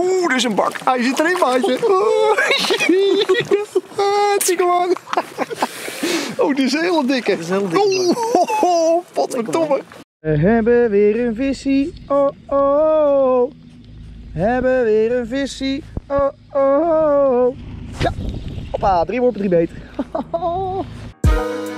Oeh, dat is een bak. Hij zit erin, maatje. Zie hem aan. Oh, dit is een hele dikke. is een hele dikke Oeh, oh, oh, potverdomme. We hebben weer een visie. Oh oh. Hebben weer een visie. Oh oh. Ja. Hoppa, drie worpen, drie beter.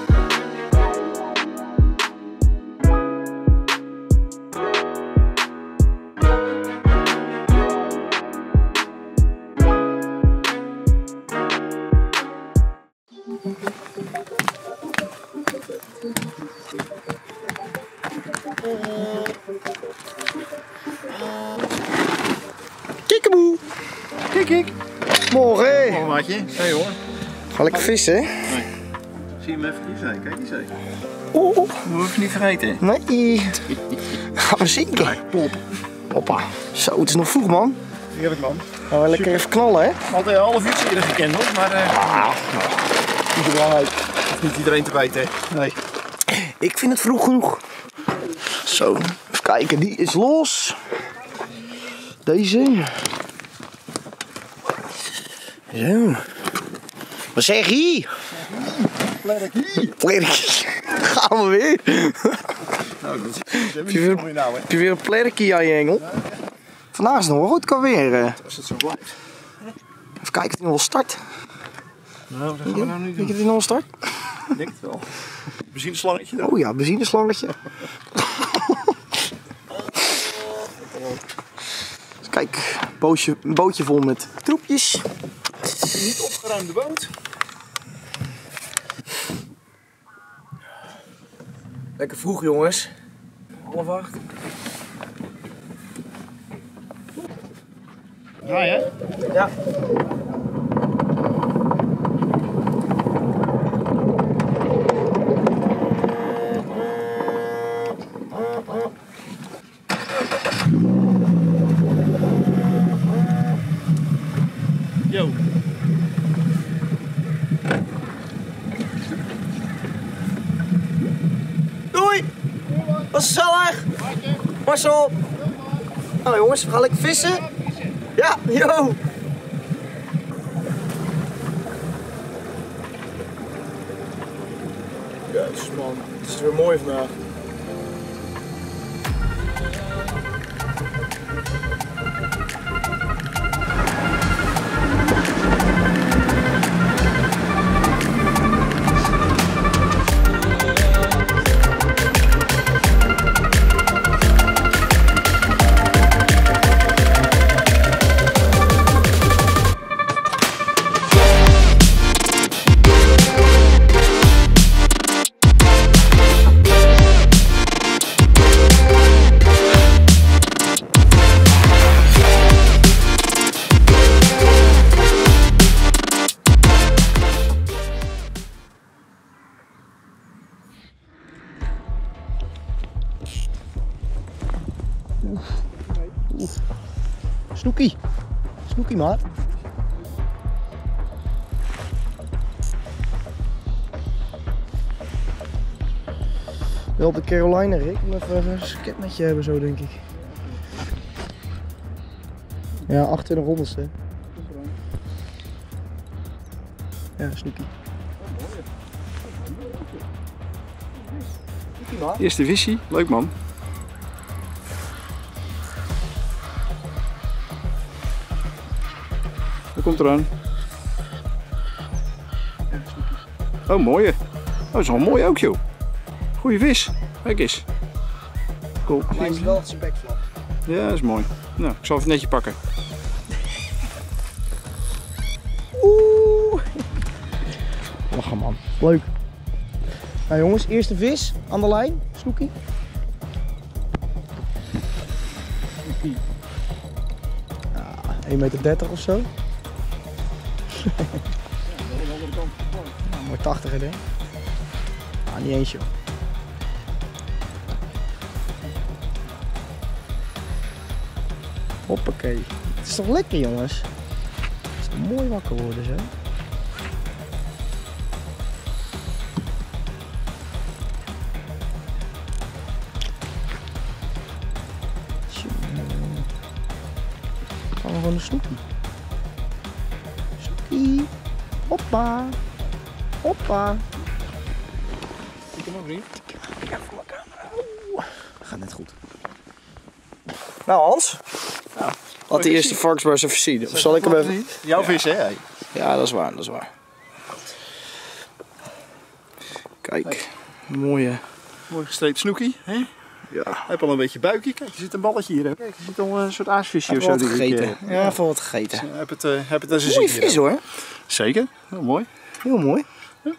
Kik, kik. Morgen. Oh, maatje. Hey hoor. Ga lekker vissen, hè? Zie je hem even hier zijn? Kijk eens even. Oeh, hoef je niet vergeten. Nee. Gaan we zinken. Kijk. Hoppa. Zo, het is nog vroeg, man. Heerlijk man. Gaan we lekker even knallen, hè? Altijd een half uurtje eerder gekend hoor, maar eh Niet belangrijk. hoeft niet iedereen te weten. Nee. Ik vind het vroeg genoeg. Zo, even kijken. Die is los. Deze. Zo. Wat zeg je? Plerkie. Gaan we weer. Nou, dat Heb je weer, je nou hè. heb je weer een plerkie aan je engel? Vandaag is het nog wel goed, kan weer. eh. Als het zo blijft. Even kijken of hij nog wel start. Nou, dat gaan we nou niet Weet je doen. dat hij nog wel start? Ik denk het wel. Benzineslangetje dan. Oh ja, benzineslangetje. Dus Kijk, bootje, een bootje vol met troepjes. Niet opgeruimde boot. Lekker vroeg, jongens. Half acht. Ja, hè? Ja. Yo. Doei! Gezellig! Marcel! Nou jongens, we gaan lekker vissen. Ja, yo! Yes, man. Het is weer mooi vandaag. De Carolina, Rick. Ik moet even een sketnetje hebben zo, denk ik. Ja, 28 honderdste. Ja, snoekie. Eerste visie. Leuk man. Daar komt eraan. Oh, mooie. Oh, dat is wel mooi ook, joh. Goeie vis. Kijk eens. Cool. Hij is wel spekvlak. Ja, dat is mooi. Nou, ik zal even netje pakken. Oeh. Lachen man. Leuk. Nou jongens, eerste vis aan de lijn. Snoekie. Ja, 1,30 meter of zo. Ja, mooi 80 hè. Ah, niet eens joh. Hoppakee. Het is toch lekker jongens. Het is toch mooi wakker worden zo. Tjonge. Vangen van de snoepie. Snoepie. Hoppa. Hoppa. Ik hem ook niet. Ja, voor mijn camera. Gaat net goed. Nou Hans. Laat de eerste varkensbars even zien. Of zal ik hem even... Jouw vis, hè? Ja, dat is waar, dat is waar. Kijk, mooie. Mooi gestreept snoekie, hè? Ja. Hij heeft al een beetje buikje. Kijk, er zit een balletje hier. Hè? Kijk, er zit al een soort aasvisje Heb of zo. wat denk ik, gegeten. eh. Ja, even wat gegeten. Heb het, eh, heb het als een Mooie vis hoor. Zeker, heel mooi. Heel mooi.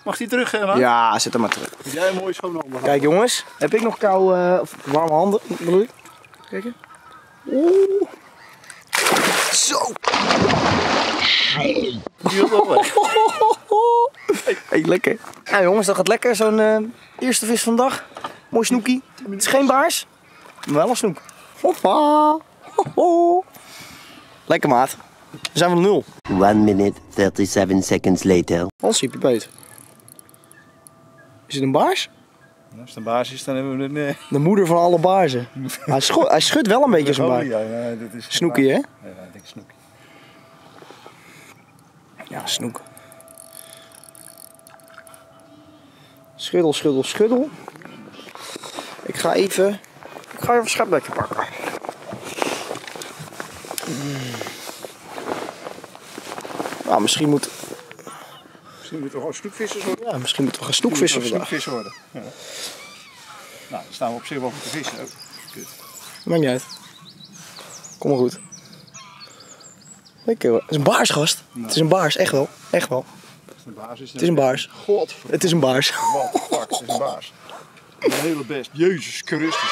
Mag die terug, hè? Ja, zet hem maar terug. Heb jij een mooie schone handen? Kijk jongens, heb ik nog kou, eh, of warme handen, bedoel ik? Kijk. Oeh. Zo. Weg. Hey, lekker. Nou jongens, dat gaat lekker. Zo'n eh, eerste vis van de dag. Mooi snoekie. Het is geen baars, maar wel een snoek. Hoppa. Hoho. Lekker maat. We zijn van nul. One minute, 37 seconds later. Hans, je beet. Is het een baars? Als het een baas is, dan hebben we een... eh, De moeder van alle baarzen. Hij, scho- hij schudt wel een beetje een baars. Ja, ja, dat is Snoekie hè? Ja, ik denk snoekie. Ja, snoek. Schuddel, schuddel, schuddel. Ik ga even. Ik ga even een schepbekje pakken. Mm. Nou, misschien, moet, Misschien moeten we gewoon snoekvissers worden. ja, misschien moeten we gaan snoekvissen we vandaag. Snoekvisser worden. Ja. Nou, dan staan we op zich wel voor te vissen. ook. Kut. Maakt niet uit. Kom maar goed. Lekker hoor. Het is een baars, gast. Het is een baars, echt wel. Echt wel. Dat is een basis. Het is een baars. God, Het is een baars. the fuck, het is een baas. Een hele best. Jezus Christus.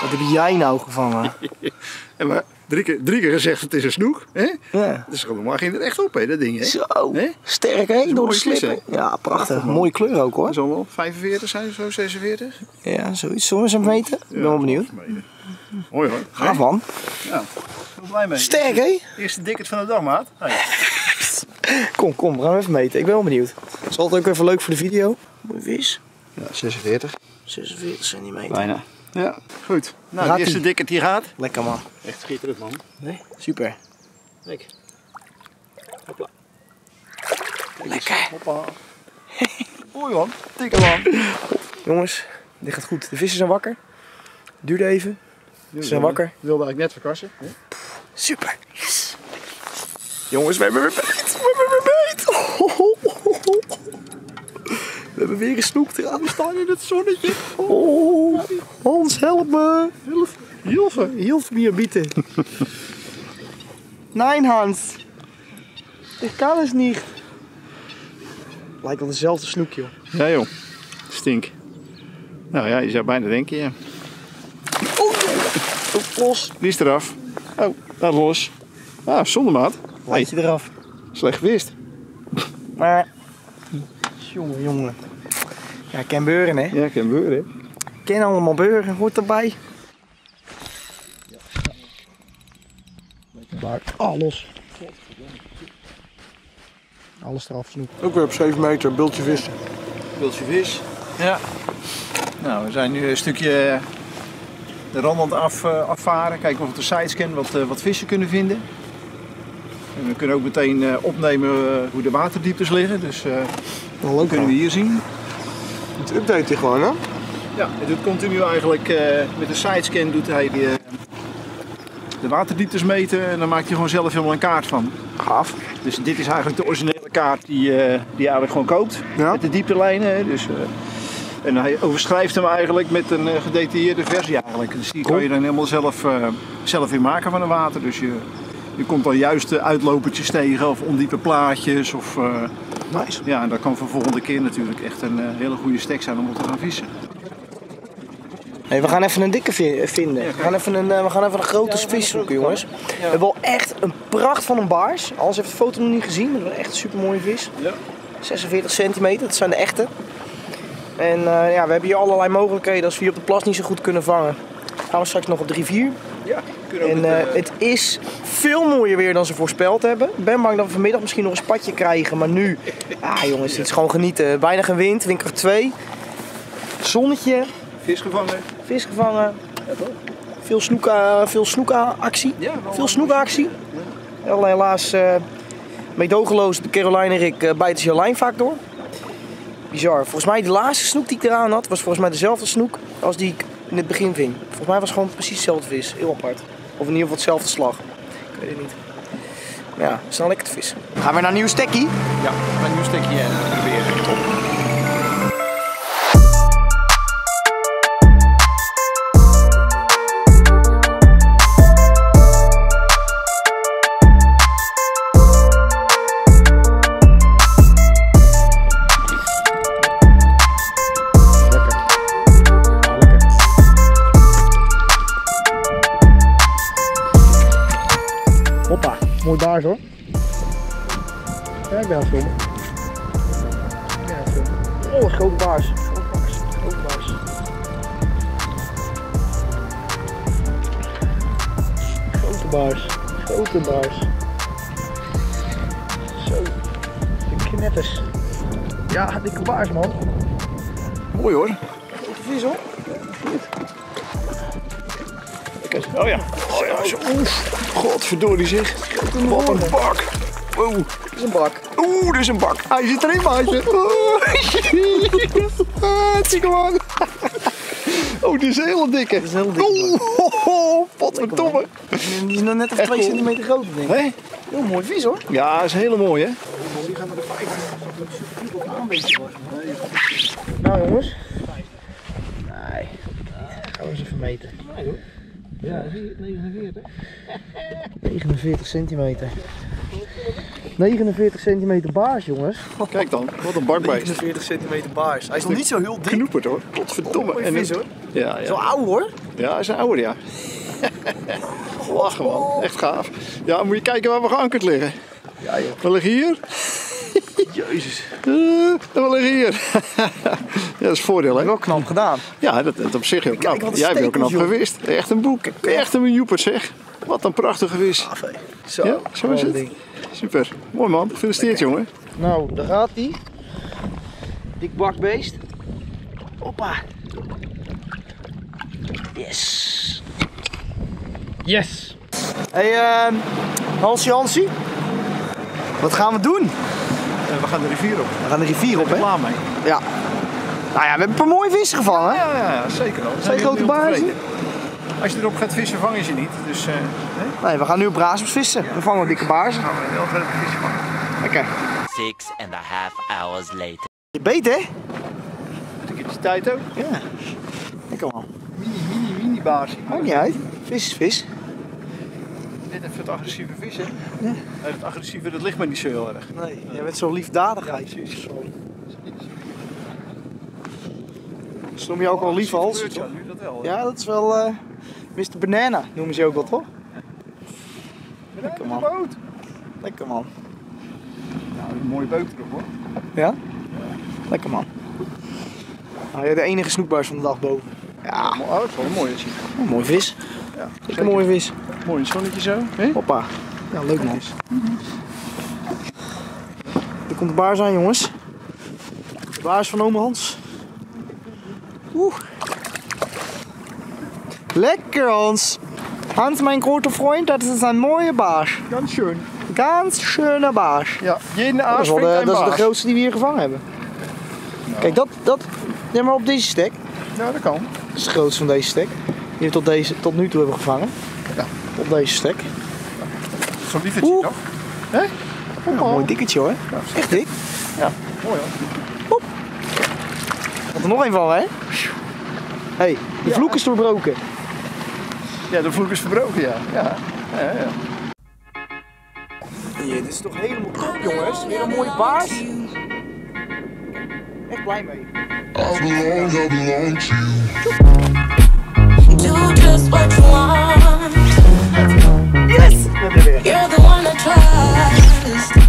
Wat heb jij nou gevangen? En maar drie keer, drie keer gezegd het is een snoek. Hè? Ja. Dus normaal ging het echt op, hè, dat ding. Hè? Zo. Hè? Sterk hè? een Door de slippen. Ja, prachtig. Mooie kleur ook hoor. Zal wel 45 zijn, zo 46. Ja, zoiets. Zullen we eens meten? Ik ben wel benieuwd. Mooi hoor. Gaaf man. Ja, heel blij mee. Sterk hè? Eerste dikkerd van de dag, maat. Hey. Kom, kom. We gaan even meten. Ik ben wel benieuwd. Dat is altijd ook even leuk voor de video. Mooi vis. Ja, 46. 46 centimeter. Bijna. Ja, goed. Nou, de eerste ie. dikkerd die gaat. Lekker man. Echt schitterend, man. Nee? Super. Kijk. Lekker. Hoppa. Mooi man. Dikke man. Jongens, dit gaat goed. De vissen zijn wakker. Duurde even. Ze zijn wakker. wilde eigenlijk net verkassen. hè? Super. Yes. Jongens, we hebben weer beet. We hebben weer beet. We hebben weer gesnoept. Ja, we staan in het zonnetje. Oh, Hans, help me. Hilf, hilf, hilf me bieten. Nein, Hans. Ik kan het niet. Lijkt wel dezelfde snoek, joh. Ja joh. Stink. Nou ja, je zou bijna denken, ja. Oh, los. Die is eraf. Oh, dat los. Ah, zonder maat. Laat je eraf. slecht gewist. Maar, jongen, jongen. Ja, kan beuren, hè. Ja, kan gebeuren. hè. Ken allemaal beuren, hoort erbij. Klaar. Oh, los. Alles eraf snoep. Ook weer op 7 meter, bultje vis. Bultje vis. Ja. Nou, we zijn nu een stukje eh, de rand aan het af, eh, afvaren. Kijken of we op de sidescan wat, eh, wat vissen kunnen vinden. En we kunnen ook meteen eh, opnemen hoe de waterdieptes liggen. Dus eh Wel dat leuk kunnen we hier zien. Het update hij gewoon, hè? Ja, hij doet continu eigenlijk eh, met de sidescan doet hij de, de waterdieptes meten en dan maakt hij gewoon zelf helemaal een kaart van. Gaaf. Dus dit is eigenlijk de originele kaart die, eh, die je eigenlijk gewoon koopt. Ja. Met de dieptelijnen. Dus, eh, en hij overschrijft hem eigenlijk met een eh, gedetailleerde versie eigenlijk. Dus die kan je dan helemaal zelf, eh, zelf in maken van het water. Dus je, je komt dan juist de uitlopertjes tegen of ondiepe plaatjes. Of, eh, Nice. ja, en dat kan voor volgende keer natuurlijk echt een eh, hele goede stek zijn om op te gaan vissen. Hey, we gaan even een dikke vi- vinden. We gaan even een, eh, we gaan even een grote vis zoeken, jongens. We hebben wel echt een pracht van een baars. Anders heeft de foto nog niet gezien, maar dat is echt een super mooie vis. Ja. 46 centimeter, dat zijn de echte. En eh, ja, we hebben hier allerlei mogelijkheden als we hier op de plas niet zo goed kunnen vangen. Gaan we straks nog op de rivier. Ja, En eh, het is veel mooier weer dan ze voorspeld hebben. Ik ben bang dat we vanmiddag misschien nog een spatje krijgen. Maar nu, ah jongens, het is gewoon genieten. Bijna geen wind, windkracht 2. Zonnetje, vis gevangen. vis gevangen. Veel, snoek, eh, veel snoekactie. Ja, wel veel snoekactie. Helaas uh, meedogenloos, de Caroline en ik uh, bijten ze heel lijn vaak door. Bizar. Volgens mij de laatste snoek die ik eraan had, was volgens mij dezelfde snoek als die ik in het begin ving. Volgens mij was het gewoon precies hetzelfde vis. Heel apart. Of in ieder geval hetzelfde slag. Ik weet het niet. Maar ja, het is nou lekker te vissen. Gaan we naar een nieuw stekkie? Ja, een nieuw stekje en proberen. Top. Wat een bak. Wow. Dat is een bak. Oeh, dat is een bak. Hij zit erin, maatje. Ah, zie aan. Oh, die is een hele dikke. Is een hele dikke bak. Oh, oh, oh, potverdomme. Die is nog net even Echt 2 cool. centimeter groter denk ik. Hé? Heel mooi vis hoor. Ja, dat is een hele mooie hè. Nou jongens. Nee. Gaan we eens even meten. Ja, 49. 49 centimeter. 49 centimeter baars jongens. Kijk dan, wat een bakbeest. 49 centimeter baars. Hij is nog niet zo heel dik. Knoepert hoor. Godverdomme. Mooie En vis hoor. Ja, Zo ja. oud hoor. ja, hij is een oude ja. Lachen man, echt gaaf. Ja, moet je kijken waar we geankerd liggen. Ja joh. We liggen hier. Jezus. Eh, en we liggen hier. ja, dat is voordeel hè. Wel knap gedaan. Ja, dat, dat op zich heel knap. Kijk, Jij hebt heel knap joh. gewist. Echt een boek. Echt een joepert zeg. Wat een prachtige vis. Hé. Zo. Ja, zo is het. ding. Super. Mooi man. Gefeliciteerd jongen. Nou, daar gaat hij. Dik bakbeest. Hoppa. Yes. Yes. Hey, ehm Hansie Hansie. Wat gaan we doen? En we gaan de rivier op. We gaan de rivier op, hè? Klaar mee. Ja. Nou ja, we hebben een paar mooie vissen gevangen. hè? Ja, ja, ja, zeker wel. We zijn grote baarzen? tevreden. Als je erop gaat vissen, vangen ze niet. Dus eh nee, Nee, we gaan nu op Brasums vissen. We vangen dikke baarzen. gaan we heel grote vissen vangen. Oké. Six and a half hours later. Je beet, hè? Een keertje tijd ook. Ja. Lekker man. Mini, mini, mini baasje. Maakt niet uit. Vis is vis. Dit even het agressieve vissen. Ja. Het agressieve, dat ligt mij niet zo heel erg. Nee, jij bent zo liefdadig. Ja, precies. Ze noemen je ook al lief als. Ja, nu dat wel. Ja, dat is wel eh Mr. Banana, noemen ze ook wel, toch? Lekker man. Lekker man. Nou, een mooie boot erop hoor. Ja? Lekker man. Nou, de enige snoekbaars van de dag boven. Ja, Oh, dat is wel een mooie een mooie vis. Ja, Lekker mooie vis. Mooi zonnetje zo. Hè? Hoppa. Ja, leuk man. Er komt de baars aan, jongens. De baars van ome Hans. Oeh. Lekker Hans. Hans, mijn grote vriend, dat is een mooie baars. Ganz schön. Ganz schöne baars. Ja, jeden Dat is, de, een dat is de grootste die we hier gevangen hebben. Kijk, dat, dat, neem maar op deze stek. Ja, dat kan. Dat is de grootste van deze stek. Die we tot, deze, tot nu toe hebben gevangen. Ja. Op deze stek. Zo'n lievertje Oeh. toch? Hè? Een mooi dikketje hoor. Echt dik. Ja, mooi hoor. Wat er nog een van, hè? hey, de vloek is doorbroken. Ja, de vloek is verbroken, ja. Ja, ja, ja. Hier, dit is toch helemaal top, jongens. Weer een mooie baas. Echt blij mee. I belong, I belong to you. Do just what you want. Yes! We hebben weer. You're the one I trust.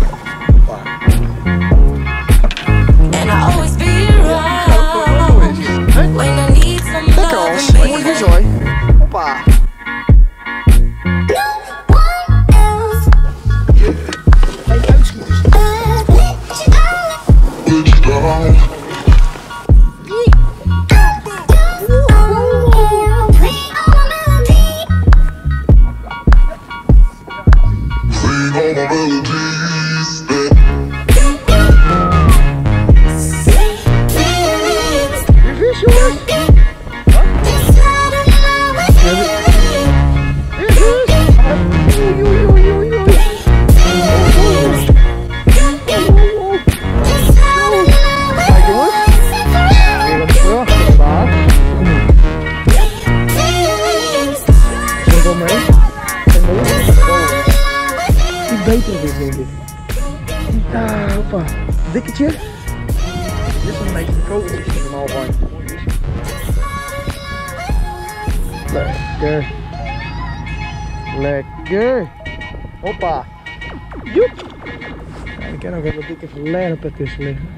My Joep. Ik kan ook even dikke verlenpen tussen liggen.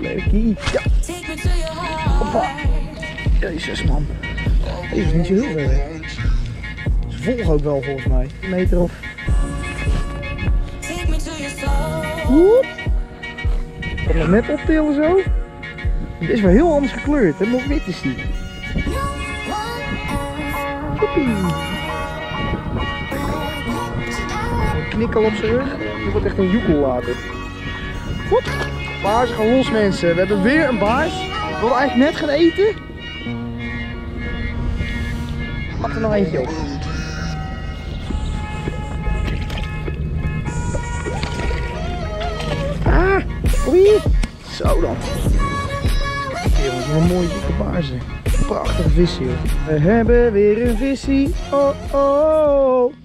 Lekkie. Ja. Hoppa. Jezus man. Deze is niet zo heel ver weg. Ze volgen ook wel volgens mij. Een meter of... Woep. Ik kan hem net optillen zo. Het is wel heel anders gekleurd. Helemaal wit is die. Hoppie. Knikkel op zijn rug. Die wordt echt een joekel later. Goed. Baarsen gaan los mensen. We hebben weer een baars. We wilden eigenlijk net gaan eten. Pak er nog eentje op. Ah, hier. Zo dan. Jongens, wat een mooie baarzen. Prachtige visie. We hebben weer een visie. Oh oh.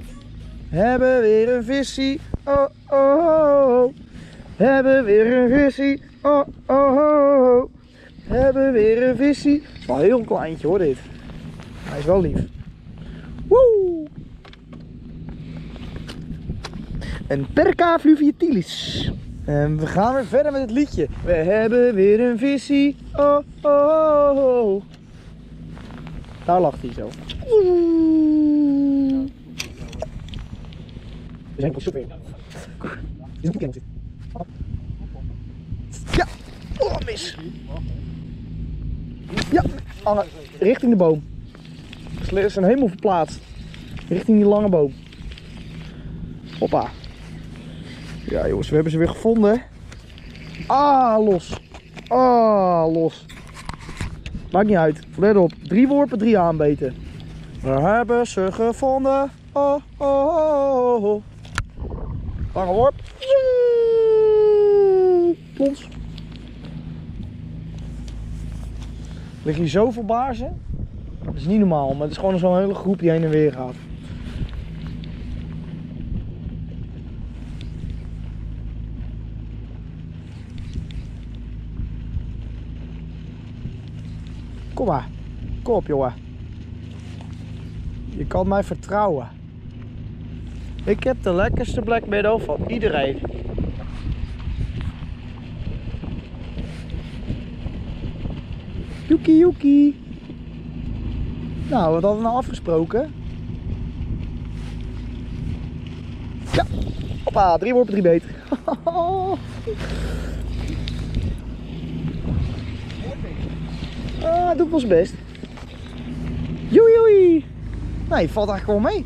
Hebben weer een visie. Oh oh. Hebben weer een visie. Oh oh. Hebben weer een visie. Het wel heel kleintje hoor dit. Hij is wel lief. Woe! Een perca fluviatilis. En we gaan weer verder met het liedje. We hebben weer een visie. Oh, oh, oh. Daar lacht hij zo. We zijn op zover. Is een boekje Ja. Oh, mis. Ja. Anne, richting de boom. Ze zijn helemaal verplaatst. Richting die lange boom. Hoppa. Ja jongens, we hebben ze weer gevonden. Ah, los. Ah, los. Maakt niet uit. Let op. Drie worpen, drie aanbeten. We hebben ze gevonden. Oh, oh, oh, oh. Lange worp. Plons. Er liggen hier zoveel baarzen. Dat is niet normaal, maar het is gewoon zo'n hele groep die heen en weer gaat. Kom maar. Kom op, jongen. Je kan mij vertrouwen. Ik heb de lekkerste Black Meadow van iedereen. Joekie joekie. Nou, wat hadden we nou afgesproken? Ja. Hoppa, drie worpen, drie beet. Ah, wel zijn best. Joei joei. Nee, valt eigenlijk wel mee.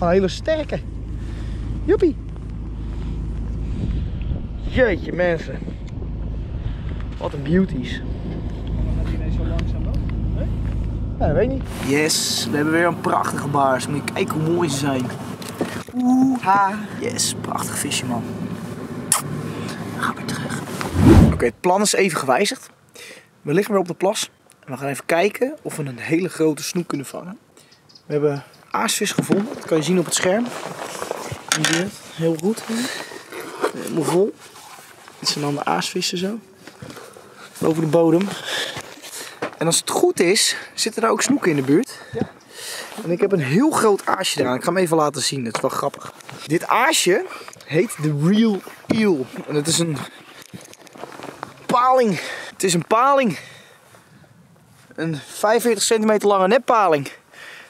Een hele sterke. Joepie. Jeetje mensen. Wat een beauties. Ja, dat weet ik niet. Yes, we hebben weer een prachtige baars. Moet je kijken hoe mooi ze zijn. Oeh, ha. Yes, prachtig visje man. Dan gaan we terug. Oké, het plan is even gewijzigd. We liggen weer op de plas. En we gaan even kijken of we een hele grote snoek kunnen vangen. We hebben aasvis gevonden. Dat kan je zien op het scherm. Heel goed. Helemaal vol. Dit zijn dan de aasvissen zo. Boven de bodem. En als het goed is, zitten er ook snoeken in de buurt. Ja. En ik heb een heel groot aasje eraan. Ik ga hem even laten zien. Dat is wel grappig. Dit aasje heet de Real Eel. En het is een paling. Het is een paling. Een 45 centimeter lange neppaling.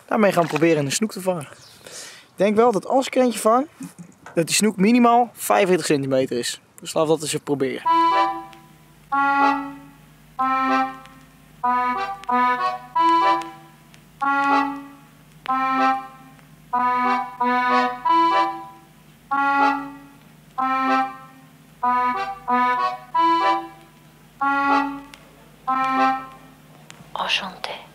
Daarmee gaan we proberen een snoek te vangen denk wel dat als ik er eentje dat die snoek minimaal 45 centimeter is. Dus laten dat eens even proberen. Enchanté.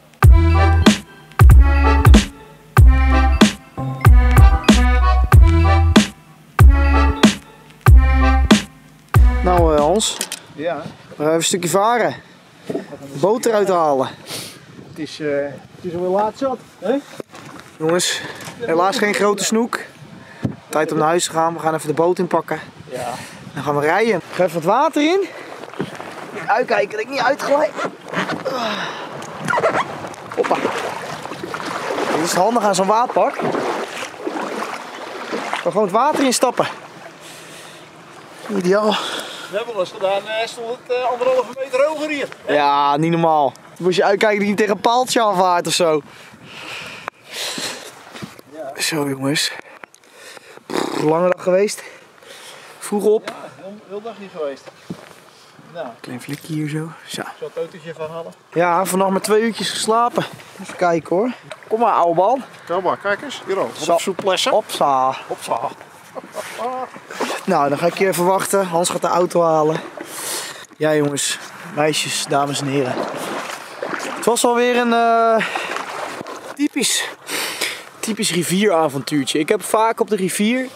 Nou eh, Hans, Ja, we gaan even een stukje varen. Boot eruit halen. het is, eh het is alweer laat zat. Hè? Jongens, helaas geen grote snoek. Tijd om naar huis te gaan. We gaan even de boot inpakken. Ja. Dan gaan we rijden. Ik ga even wat water in. Uitkijken dat ik niet uitglijd. Hoppa. Dit is handig aan zo'n waadpak. We gewoon het water instappen. Ideaal. We hebben wel eens gedaan, eh, stond het eh, anderhalve meter hoger hier. Ja, niet normaal. Dan moest je uitkijken dat je niet tegen een paaltje aanvaart of zo. Zo jongens. Pff, lange dag geweest. Vroeg op. Heel, heel dag niet geweest. Nou, Klein flikje hier zo. Zo. zal het autootje van halen. Ja, vannacht maar twee uurtjes geslapen. Even kijken hoor. Kom maar, ouwe bal. Kom maar, kijk eens. Hier al. Zo. Wat souplesse. Nou, dan ga ik je even wachten. Hans gaat de auto halen. Ja jongens, meisjes, dames en heren. Het was alweer een eh, typisch, typisch rivieravontuurtje. Ik heb vaak op de rivier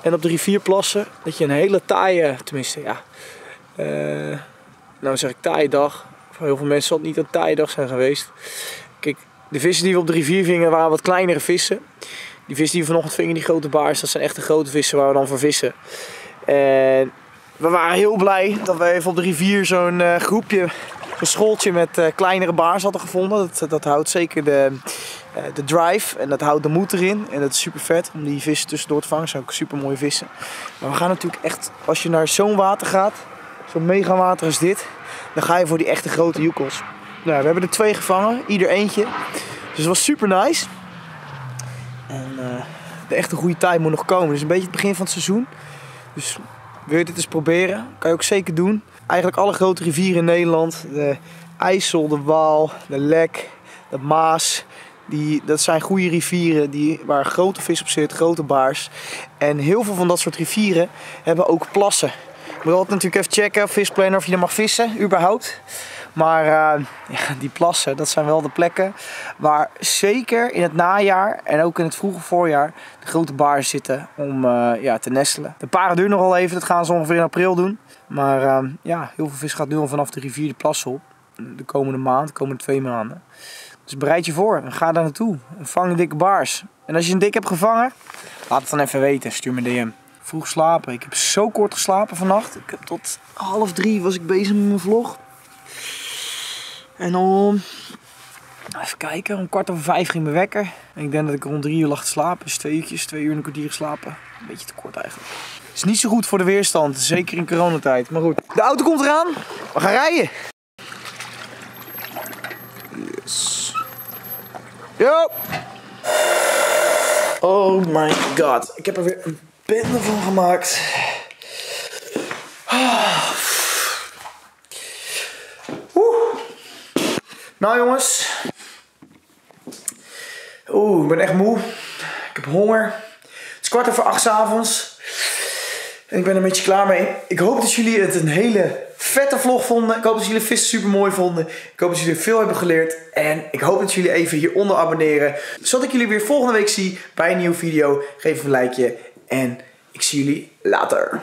en op de rivierplassen dat je een hele taaie, tenminste ja, eh, nou zeg ik taaie dag. Voor heel veel mensen zal het niet een taaie dag zijn geweest. Kijk, de vissen die we op de rivier vingen waren wat kleinere vissen. Die vissen die vanochtend vingen, die grote baars, dat zijn echt de grote vissen waar we dan voor vissen. En we waren heel blij dat we even op de rivier zo'n eh, groepje, een schooltje met eh, kleinere baars hadden gevonden. Dat, dat houdt zeker de, eh, de drive en dat houdt de moed erin. En dat is super vet om die vissen tussendoor te vangen. Dat zijn ook super mooie vissen. Maar we gaan natuurlijk echt, als je naar zo'n water gaat, zo'n mega water als dit, dan ga je voor die echte grote joekels. Nou, we hebben er twee gevangen, ieder eentje. Dus het was super nice. En eh, de echte goede tijd moet nog komen. Dus een beetje het begin van het seizoen. Dus wil je dit eens proberen? Kan je ook zeker doen. Eigenlijk alle grote rivieren in Nederland. De IJssel, de Waal, de Lek, de Maas. Die, dat zijn goede rivieren die, waar grote vis op zit, grote baars. En heel veel van dat soort rivieren hebben ook plassen. Je moet altijd natuurlijk even checken visplanner of je er mag vissen, überhaupt. Maar eh, ja, die plassen, dat zijn wel de plekken waar zeker in het najaar en ook in het vroege voorjaar de grote baars zitten om eh, ja, te nestelen. De paren duren nog wel even, dat gaan ze ongeveer in april doen. Maar eh, ja, heel veel vis gaat nu al vanaf de rivier de plassen op. De komende maand, de komende twee maanden. Dus bereid je voor en ga daar naartoe. En vang een dikke baars. En als je een dik hebt gevangen, laat het dan even weten. Stuur me een DM. Vroeg slapen. Ik heb zo kort geslapen vannacht. Ik heb tot half drie was ik bezig met mijn vlog. En om... Even kijken, om kwart over vijf ging mijn wekker. En ik denk dat ik rond drie uur lag te slapen. Dus twee uurtjes, twee uur en een kwartier geslapen. Een beetje te kort eigenlijk. Is niet zo goed voor de weerstand, zeker in coronatijd. Maar goed, de auto komt eraan. We gaan rijden. Yes. Yo! Oh my god, ik heb er weer een bende van gemaakt. Ah. Nou jongens. Oeh, ik ben echt moe. Ik heb honger. Het is kwart over acht 's avonds. En ik ben er een beetje klaar mee. Ik hoop dat jullie het een hele vette vlog vonden. Ik hoop dat jullie vissen super mooi vonden. Ik hoop dat jullie veel hebben geleerd. En ik hoop dat jullie even hieronder abonneren. Zodat ik jullie weer volgende week zie bij een nieuwe video. Geef een likeje. En ik zie jullie later.